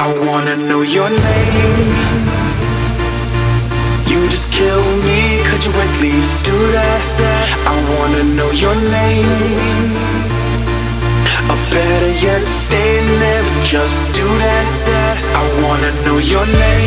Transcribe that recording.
I wanna know your name. You just kill me, could you at least do that? I wanna know your name. Or better yet, stay there and just do that. I wanna know your name.